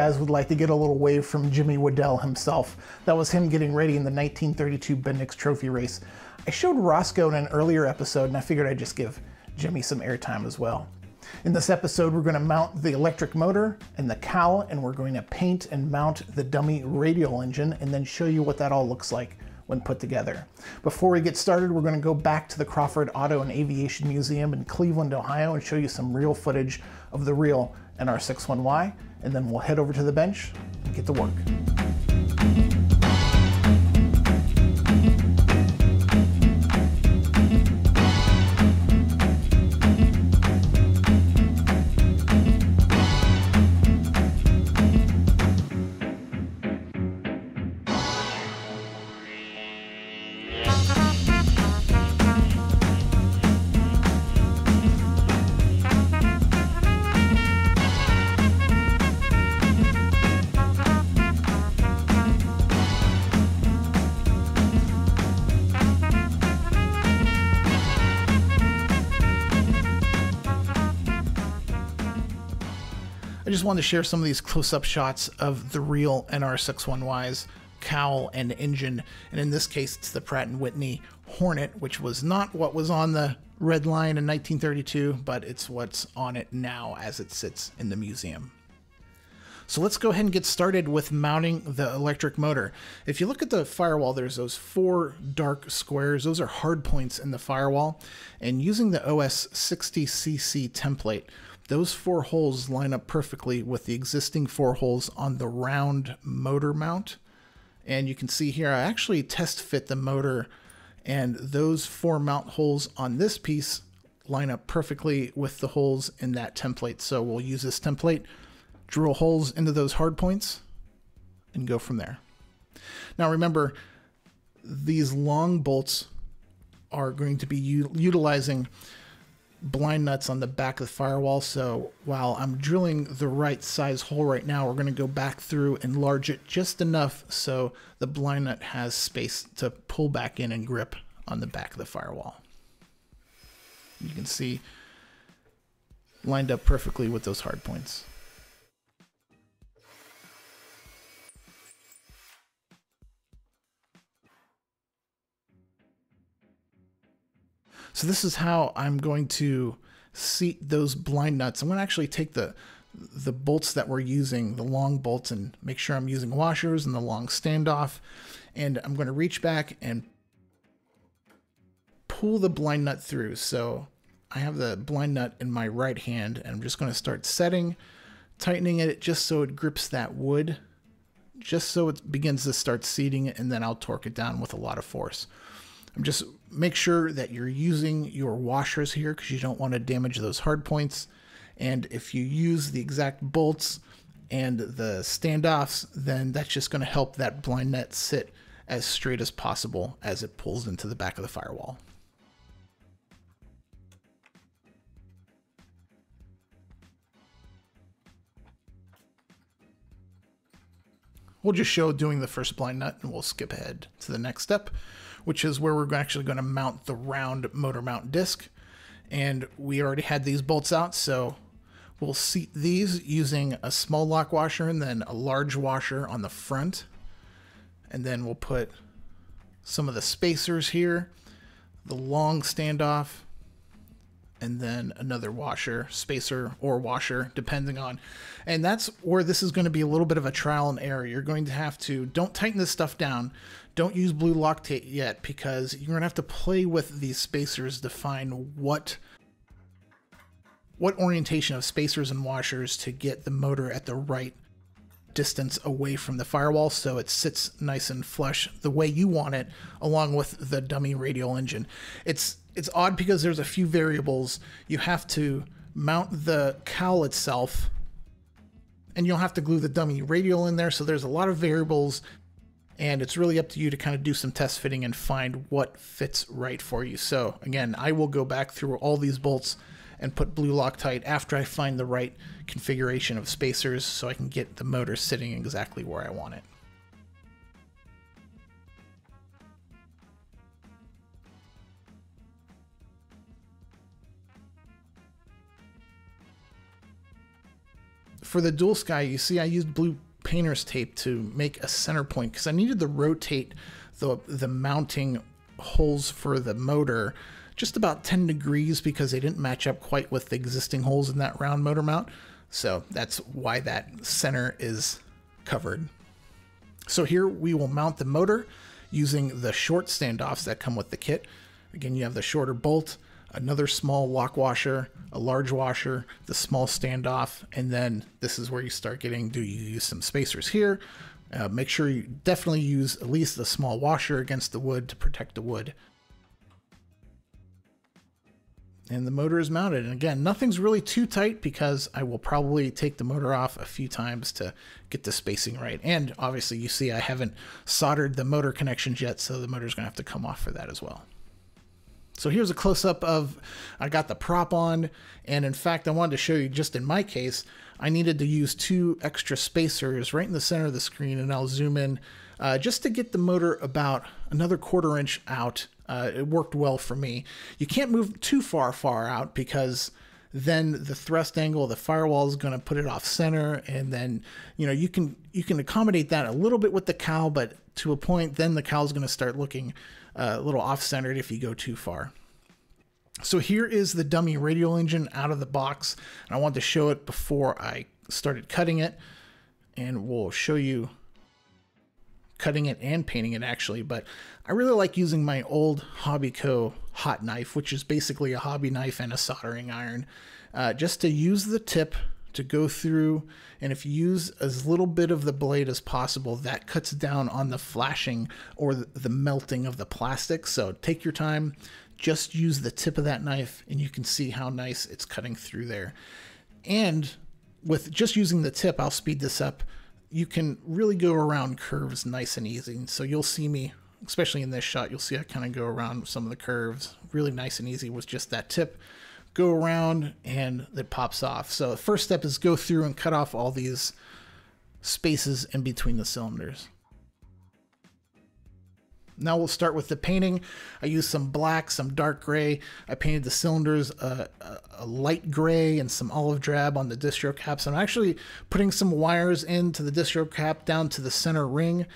guys would like to get a little wave from Jimmy Wedell himself. That was him getting ready in the 1932 Bendix Trophy race. I showed Roscoe in an earlier episode, and I figured I'd just give Jimmy some airtime as well. In this episode, we're going to mount the electric motor and the cowl, and we're going to paint and mount the dummy radial engine, and then show you what that all looks like when put together. Before we get started, we're going to go back to the Crawford Auto and Aviation Museum in Cleveland, Ohio, and show you some real footage of the real NR61Y, and then we'll head over to the bench and get to work. I just wanted to share some of these close-up shots of the real NR61Y's cowl and engine, and in this case it's the Pratt & Whitney Hornet, which was not what was on the Red Lion in 1932, but it's what's on it now as it sits in the museum. So let's go ahead and get started with mounting the electric motor. If you look at the firewall, there's those four dark squares. Those are hard points in the firewall. And using the OS 60cc template, those four holes line up perfectly with the existing four holes on the round motor mount. And you can see here, I actually test fit the motor and those four mount holes on this piece line up perfectly with the holes in that template. So we'll use this template, drill holes into those hard points and go from there. Now remember, these long bolts are going to be utilizing blind nuts on the back of the firewall. So while I'm drilling the right size hole right now, we're going to go back through, and enlarge it just enough so the blind nut has space to pull back in and grip on the back of the firewall. You can see lined up perfectly with those hard points. So this is how I'm going to seat those blind nuts. I'm going to actually take the the bolts that we're using, the long bolts, and make sure I'm using washers and the long standoff. And I'm going to reach back and pull the blind nut through. So I have the blind nut in my right hand, and I'm just going to start setting, tightening it just so it grips that wood, just so it begins to start seating, and then I'll torque it down with a lot of force. I'm just make sure that you're using your washers here because you don't want to damage those hard points. And if you use the exact bolts and the standoffs, then that's just going to help that blind nut sit as straight as possible as it pulls into the back of the firewall. We'll just show doing the first blind nut and we'll skip ahead to the next step which is where we're actually going to mount the round motor mount disc. And we already had these bolts out, so we'll seat these using a small lock washer and then a large washer on the front. And then we'll put some of the spacers here, the long standoff, and then another washer, spacer or washer, depending on. And that's where this is going to be a little bit of a trial and error. You're going to have to, don't tighten this stuff down. Don't use blue Loctite yet because you're going to have to play with these spacers to find what what orientation of spacers and washers to get the motor at the right distance away from the firewall so it sits nice and flush the way you want it along with the dummy radial engine. It's it's odd because there's a few variables. You have to mount the cowl itself and you'll have to glue the dummy radial in there so there's a lot of variables and it's really up to you to kind of do some test fitting and find what fits right for you. So again, I will go back through all these bolts and put blue Loctite after I find the right configuration of spacers so I can get the motor sitting exactly where I want it. For the Dualsky, you see I used blue painter's tape to make a center point because I needed to rotate the, the mounting holes for the motor just about 10 degrees because they didn't match up quite with the existing holes in that round motor mount. So that's why that center is covered. So here we will mount the motor using the short standoffs that come with the kit. Again, you have the shorter bolt, another small lock washer, a large washer, the small standoff, and then this is where you start getting, do you use some spacers here? Uh, make sure you definitely use at least a small washer against the wood to protect the wood and the motor is mounted. And again, nothing's really too tight because I will probably take the motor off a few times to get the spacing right. And obviously you see I haven't soldered the motor connections yet, so the motor's gonna have to come off for that as well. So here's a close-up of, I got the prop on, and in fact, I wanted to show you just in my case, I needed to use two extra spacers right in the center of the screen, and I'll zoom in uh, just to get the motor about another quarter inch out uh, it worked well for me. You can't move too far, far out because then the thrust angle of the firewall is going to put it off center and then you know you can you can accommodate that a little bit with the cowl but to a point then the cowl is going to start looking uh, a little off centered if you go too far. So here is the dummy radial engine out of the box. And i wanted to show it before i started cutting it and we'll show you cutting it and painting it actually, but I really like using my old Hobbico hot knife, which is basically a hobby knife and a soldering iron, uh, just to use the tip to go through. And if you use as little bit of the blade as possible, that cuts down on the flashing or the melting of the plastic. So take your time, just use the tip of that knife, and you can see how nice it's cutting through there. And with just using the tip, I'll speed this up you can really go around curves nice and easy. So you'll see me, especially in this shot, you'll see I kind of go around some of the curves really nice and easy with just that tip. Go around and it pops off. So the first step is go through and cut off all these spaces in between the cylinders. Now we'll start with the painting. I used some black, some dark gray. I painted the cylinders a, a, a, light gray and some olive drab on the distro caps. I'm actually putting some wires into the distro cap down to the center ring.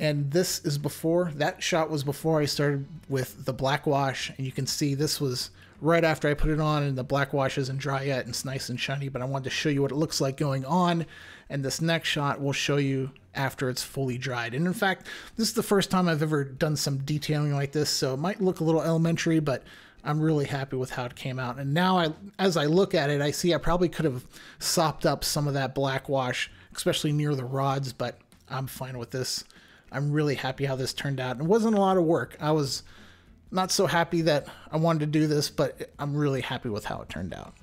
And this is before, that shot was before I started with the black wash. And you can see this was right after I put it on and the black wash isn't dry yet and it's nice and shiny, but I wanted to show you what it looks like going on. And this next shot will show you after it's fully dried. And in fact, this is the first time I've ever done some detailing like this, so it might look a little elementary, but I'm really happy with how it came out. And now I, as I look at it, I see I probably could have sopped up some of that black wash, especially near the rods, but I'm fine with this. I'm really happy how this turned out. It wasn't a lot of work. I was not so happy that I wanted to do this, but I'm really happy with how it turned out.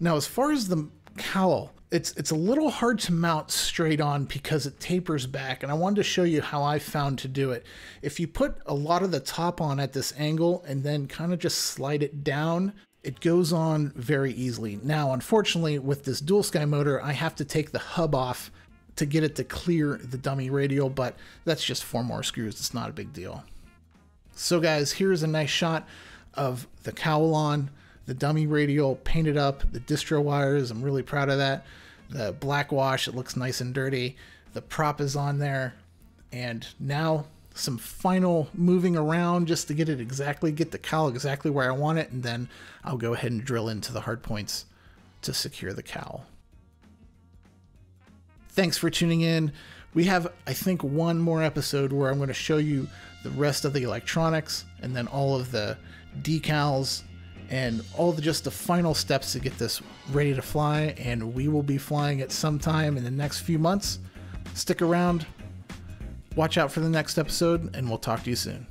Now, as far as the cowl, it's it's a little hard to mount straight on because it tapers back and I wanted to show you how I found to do it. If you put a lot of the top on at this angle and then kind of just slide it down, it goes on very easily. Now, unfortunately, with this Dualsky motor, I have to take the hub off to get it to clear the dummy radial, but that's just four more screws. It's not a big deal. So guys, here's a nice shot of the cowl on the dummy radial painted up, the distro wires, I'm really proud of that. The black wash, it looks nice and dirty. The prop is on there. And now some final moving around just to get it exactly, get the cowl exactly where I want it, and then I'll go ahead and drill into the hard points to secure the cowl. Thanks for tuning in. We have, I think, one more episode where I'm going to show you the rest of the electronics and then all of the decals and all the just the final steps to get this ready to fly and we will be flying it sometime in the next few months stick around watch out for the next episode and we'll talk to you soon